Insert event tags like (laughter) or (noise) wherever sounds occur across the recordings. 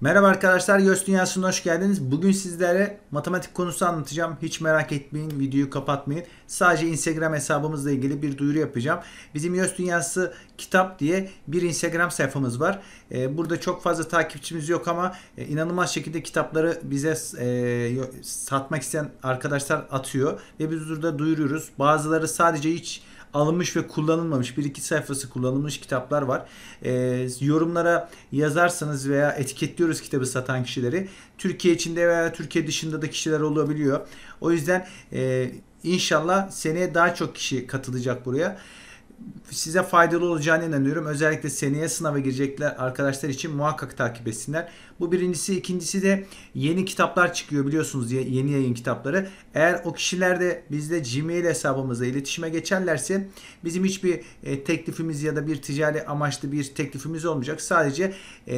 Merhaba arkadaşlar, Göz Dünyası'na hoş geldiniz. Bugün sizlere matematik konusu anlatacağım. Hiç merak etmeyin, videoyu kapatmayın. Sadece Instagram hesabımızla ilgili bir duyuru yapacağım. Bizim Göz Dünyası kitap diye bir Instagram sayfamız var. Ee, burada çok fazla takipçimiz yok ama e, inanılmaz şekilde kitapları bize e, satmak isteyen arkadaşlar atıyor. Ve biz burada duyuruyoruz. Bazıları sadece hiç alınmış ve kullanılmamış bir iki sayfası kullanılmış kitaplar var. E, yorumlara yazarsanız veya etiketliyoruz kitabı satan kişileri. Türkiye içinde veya Türkiye dışında da kişiler olabiliyor. O yüzden e, inşallah seneye daha çok kişi katılacak buraya size faydalı olacağını inanıyorum. Özellikle seneye sınava girecekler arkadaşlar için muhakkak takip etsinler. Bu birincisi. ikincisi de yeni kitaplar çıkıyor biliyorsunuz yeni yayın kitapları. Eğer o kişiler de bizde Gmail hesabımıza iletişime geçerlerse bizim hiçbir e, teklifimiz ya da bir ticari amaçlı bir teklifimiz olmayacak. Sadece e,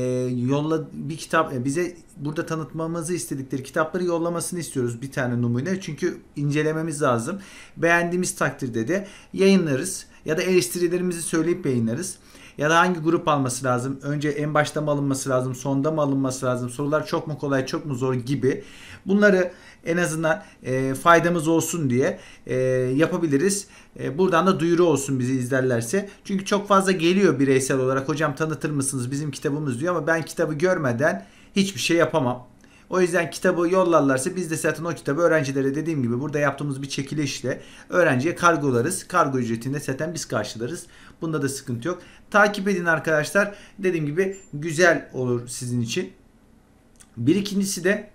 yolla bir kitap e, bize burada tanıtmamızı istedikleri kitapları yollamasını istiyoruz bir tane numune. Çünkü incelememiz lazım. Beğendiğimiz takdirde de yayınlarız ya da eleştirilerimizi söyleyip yayınlarız. Ya da hangi grup alması lazım? Önce en başta mı alınması lazım? Sonda mı alınması lazım? Sorular çok mu kolay, çok mu zor gibi. Bunları en azından e, faydamız olsun diye e, yapabiliriz. E, buradan da duyuru olsun bizi izlerlerse. Çünkü çok fazla geliyor bireysel olarak. Hocam tanıtır mısınız bizim kitabımız diyor ama ben kitabı görmeden hiçbir şey yapamam. O yüzden kitabı yollarlarsa biz de zaten o kitabı öğrencilere dediğim gibi burada yaptığımız bir çekilişle öğrenciye kargolarız. Kargo ücretini zaten biz karşılarız. Bunda da sıkıntı yok. Takip edin arkadaşlar. Dediğim gibi güzel olur sizin için. Bir ikincisi de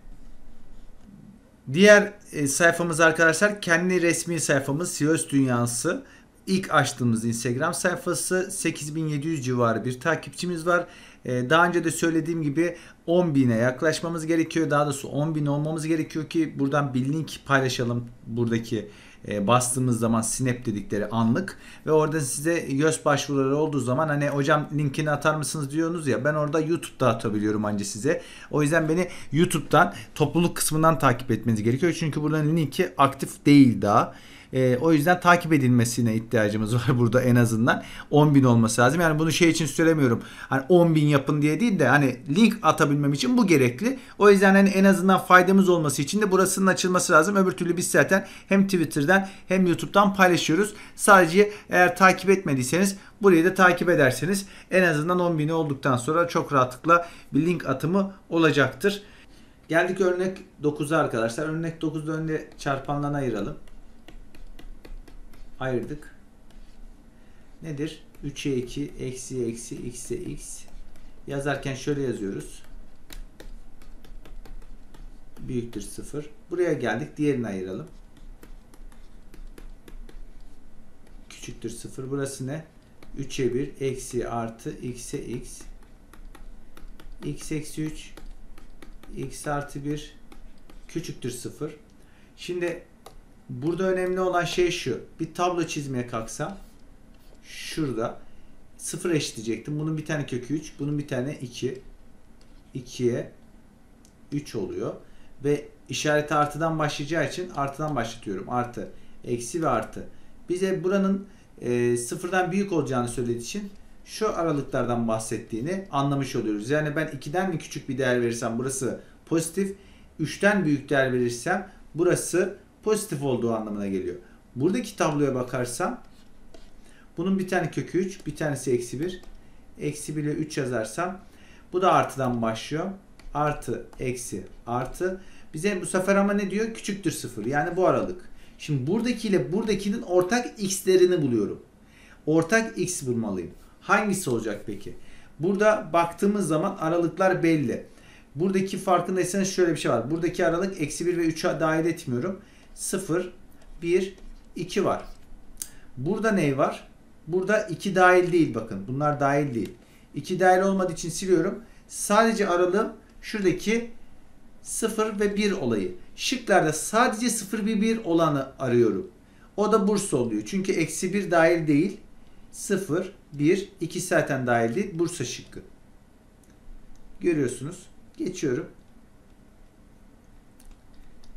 diğer e, sayfamız arkadaşlar kendi resmi sayfamız Siyos Dünyası. İlk açtığımız Instagram sayfası 8700 civarı bir takipçimiz var. Ee, daha önce de söylediğim gibi 10.000'e yaklaşmamız gerekiyor. Daha doğrusu 10.000 olmamız gerekiyor ki buradan bir link paylaşalım buradaki e, bastığımız zaman snap dedikleri anlık ve orada size göz başvuruları olduğu zaman hani hocam linkini atar mısınız diyorsunuz ya ben orada YouTube'da atabiliyorum anca size. O yüzden beni YouTube'dan topluluk kısmından takip etmeniz gerekiyor. Çünkü buranın linki aktif değil daha. E, o yüzden takip edilmesine ihtiyacımız var (laughs) burada en azından. 10 bin olması lazım. Yani bunu şey için söylemiyorum. Hani 10 bin yapın diye değil de hani link atabilmem için bu gerekli. O yüzden hani en azından faydamız olması için de burasının açılması lazım. Öbür türlü biz zaten hem Twitter'dan hem YouTube'dan paylaşıyoruz. Sadece eğer takip etmediyseniz burayı da takip ederseniz en azından 10 bini olduktan sonra çok rahatlıkla bir link atımı olacaktır. Geldik örnek 9'a arkadaşlar. Örnek 9'da önde çarpanlarına ayıralım ayırdık. Nedir? 3'e 2 eksi eksi x'e x yazarken şöyle yazıyoruz. Büyüktür 0. Buraya geldik. Diğerini ayıralım. Küçüktür 0. Burası ne? 3'e 1 eksi artı x'e x x eksi 3 x artı 1 küçüktür 0. Şimdi Burada önemli olan şey şu. Bir tablo çizmeye kalksam şurada sıfır eşitleyecektim. Bunun bir tane kökü 3, bunun bir tane 2. 2'ye 3 oluyor. Ve işareti artıdan başlayacağı için artıdan başlatıyorum. Artı, eksi ve artı. Bize buranın e, sıfırdan büyük olacağını söylediği için şu aralıklardan bahsettiğini anlamış oluyoruz. Yani ben 2'den mi küçük bir değer verirsem burası pozitif, 3'ten büyük değer verirsem burası pozitif olduğu anlamına geliyor. Buradaki tabloya bakarsam bunun bir tane kökü 3, bir tanesi eksi 1. Eksi 1 ile 3 yazarsam bu da artıdan başlıyor. Artı, eksi, artı. Bize bu sefer ama ne diyor? Küçüktür 0. Yani bu aralık. Şimdi buradaki ile buradakinin ortak x'lerini buluyorum. Ortak x bulmalıyım. Hangisi olacak peki? Burada baktığımız zaman aralıklar belli. Buradaki farkındaysanız şöyle bir şey var. Buradaki aralık eksi 1 ve 3'e dahil etmiyorum. 0, 1, 2 var. Burada ne var? Burada 2 dahil değil bakın. Bunlar dahil değil. 2 dahil olmadığı için siliyorum. Sadece aralığım şuradaki 0 ve 1 olayı. Şıklarda sadece 0 ve 1 olanı arıyorum. O da Bursa oluyor. Çünkü eksi 1 dahil değil. 0, 1, 2 zaten dahil değil. Bursa şıkkı. Görüyorsunuz. Geçiyorum.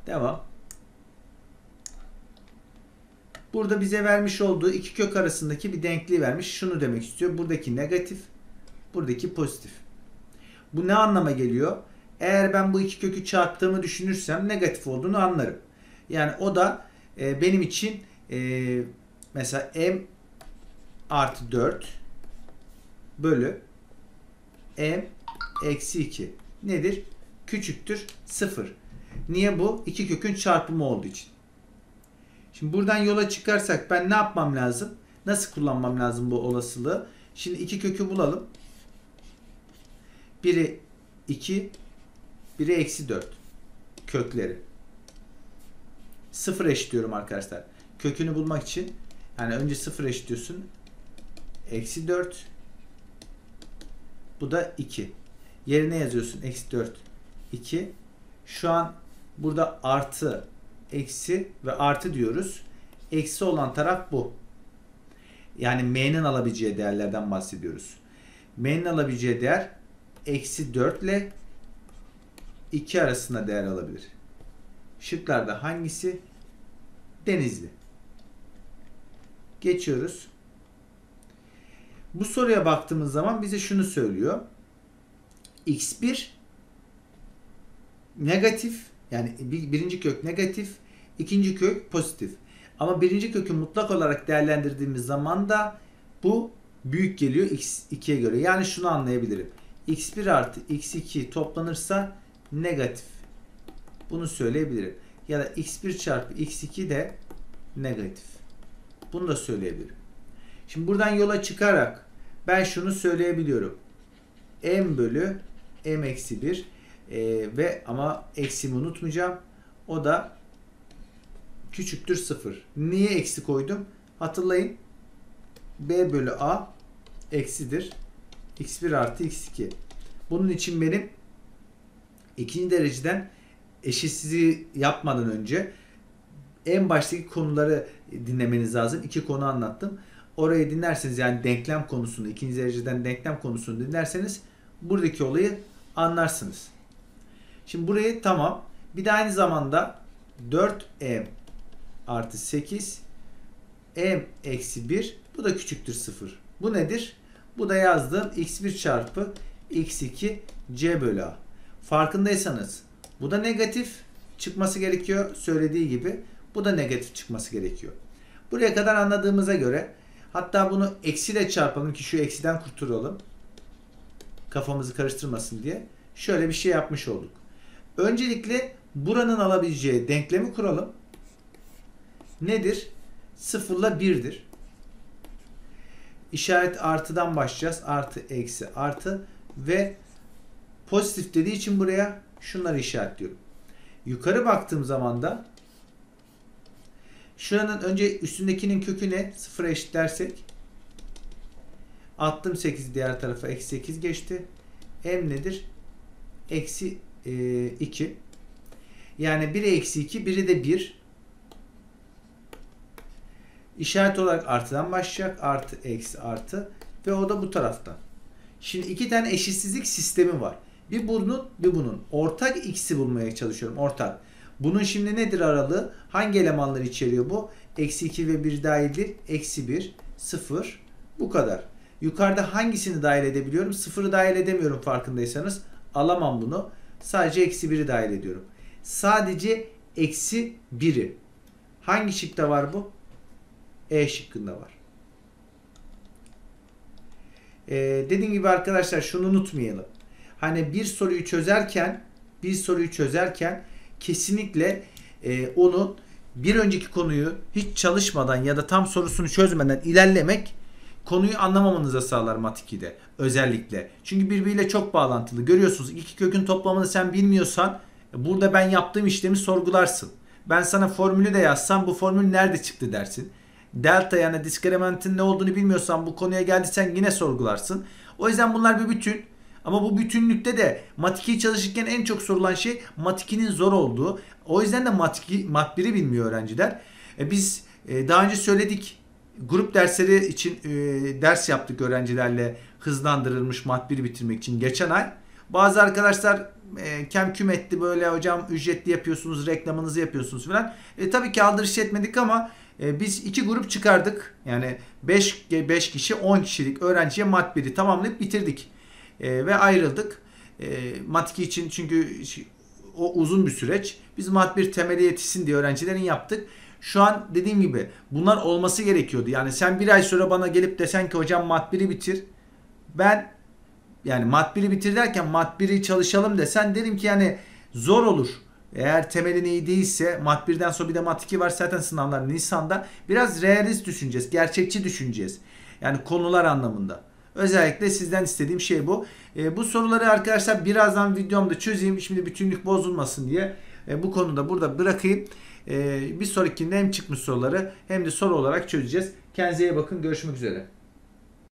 Devam. Burada bize vermiş olduğu iki kök arasındaki bir denkliği vermiş. Şunu demek istiyor. Buradaki negatif, buradaki pozitif. Bu ne anlama geliyor? Eğer ben bu iki kökü çarptığımı düşünürsem negatif olduğunu anlarım. Yani o da e, benim için e, mesela m artı 4 bölü m eksi 2 nedir? Küçüktür 0. Niye bu? İki kökün çarpımı olduğu için. Şimdi buradan yola çıkarsak ben ne yapmam lazım? Nasıl kullanmam lazım bu olasılığı? Şimdi iki kökü bulalım. Biri 2, biri eksi 4 kökleri. Sıfır eşitliyorum arkadaşlar. Kökünü bulmak için yani önce sıfır eşitliyorsun. Eksi 4 bu da 2. Yerine yazıyorsun. Eksi 4 2 şu an burada artı eksi ve artı diyoruz. Eksi olan taraf bu. Yani m'nin alabileceği değerlerden bahsediyoruz. M'nin alabileceği değer eksi 4 ile 2 arasında değer alabilir. Şıklarda hangisi? Denizli. Geçiyoruz. Bu soruya baktığımız zaman bize şunu söylüyor. x1 negatif yani birinci kök negatif, ikinci kök pozitif. Ama birinci kökü mutlak olarak değerlendirdiğimiz zaman da bu büyük geliyor x2'ye göre. Yani şunu anlayabilirim. x1 artı x2 toplanırsa negatif. Bunu söyleyebilirim. Ya da x1 çarpı x2 de negatif. Bunu da söyleyebilirim. Şimdi buradan yola çıkarak ben şunu söyleyebiliyorum. m bölü m eksi 1 e, ve ama eksimi unutmayacağım. O da küçüktür 0. Niye eksi koydum? Hatırlayın. b bölü a eksidir. x1 artı x2. Bunun için benim ikinci dereceden eşitsizliği yapmadan önce en baştaki konuları dinlemeniz lazım. İki konu anlattım. Orayı dinlerseniz yani denklem konusunu, ikinci dereceden denklem konusunu dinlerseniz buradaki olayı anlarsınız. Şimdi burayı tamam. Bir de aynı zamanda 4m artı 8 m eksi 1 bu da küçüktür 0. Bu nedir? Bu da yazdığım x1 çarpı x2 c bölü a. Farkındaysanız bu da negatif çıkması gerekiyor söylediği gibi. Bu da negatif çıkması gerekiyor. Buraya kadar anladığımıza göre hatta bunu eksiyle çarpalım ki şu eksiden kurtulalım. Kafamızı karıştırmasın diye. Şöyle bir şey yapmış olduk. Öncelikle buranın alabileceği denklemi kuralım. Nedir? 0 ile 1'dir. İşaret artıdan başlayacağız. Artı, eksi, artı ve pozitif dediği için buraya şunları işaretliyorum. Yukarı baktığım zaman da şuranın önce üstündekinin kökü ne? 0'a eşitlersek attım 8 diğer tarafa eksi 8 geçti. M nedir? Eksi e, 2. Yani biri eksi 2, biri de 1. İşaret olarak artıdan başlayacak. Artı, eksi, artı. Ve o da bu tarafta. Şimdi iki tane eşitsizlik sistemi var. Bir bunun, bir bunun. Ortak x'i bulmaya çalışıyorum. Ortak. Bunun şimdi nedir aralığı? Hangi elemanları içeriyor bu? Eksi 2 ve 1 dahildir. Eksi 1, 0. Bu kadar. Yukarıda hangisini dahil edebiliyorum? Sıfırı dahil edemiyorum farkındaysanız. Alamam bunu. Sadece eksi 1'i dahil ediyorum. Sadece eksi 1'i. Hangi şıkta var bu? E şıkkında var. Ee, dediğim gibi arkadaşlar şunu unutmayalım. Hani bir soruyu çözerken bir soruyu çözerken kesinlikle e, onun bir önceki konuyu hiç çalışmadan ya da tam sorusunu çözmeden ilerlemek konuyu anlamamanıza sağlar mat 2'de özellikle. Çünkü birbiriyle çok bağlantılı. Görüyorsunuz iki kökün toplamını sen bilmiyorsan burada ben yaptığım işlemi sorgularsın. Ben sana formülü de yazsam bu formül nerede çıktı dersin. Delta yani diskrementin ne olduğunu bilmiyorsan bu konuya geldiysen yine sorgularsın. O yüzden bunlar bir bütün. Ama bu bütünlükte de mat 2'yi çalışırken en çok sorulan şey mat 2'nin zor olduğu. O yüzden de mat 2, mat 1'i bilmiyor öğrenciler. E biz e, daha önce söyledik grup dersleri için e, ders yaptık öğrencilerle hızlandırılmış mat 1 bitirmek için geçen ay. Bazı arkadaşlar e, kem küm etti böyle hocam ücretli yapıyorsunuz reklamınızı yapıyorsunuz falan. E, tabii ki aldırış etmedik ama e, biz iki grup çıkardık. Yani 5 5 kişi 10 kişilik öğrenciye mat 1'i tamamlayıp bitirdik. E, ve ayrıldık. E, mat 2 için çünkü o uzun bir süreç. Biz mat 1 temeli yetişsin diye öğrencilerin yaptık. Şu an dediğim gibi bunlar olması gerekiyordu. Yani sen bir ay sonra bana gelip desen ki hocam mat 1'i bitir. Ben yani mat 1'i bitir derken mat 1'i çalışalım desen derim ki yani zor olur. Eğer temelin iyi değilse mat 1'den sonra bir de mat 2 var zaten sınavlar Nisan'da. Biraz realist düşüneceğiz. Gerçekçi düşüneceğiz. Yani konular anlamında. Özellikle sizden istediğim şey bu. E, bu soruları arkadaşlar birazdan videomda çözeyim. Şimdi bütünlük bozulmasın diye e, bu konuda burada bırakayım. E, bir sonrakinde hem çıkmış soruları hem de soru olarak çözeceğiz. Kendinize iyi bakın. Görüşmek üzere.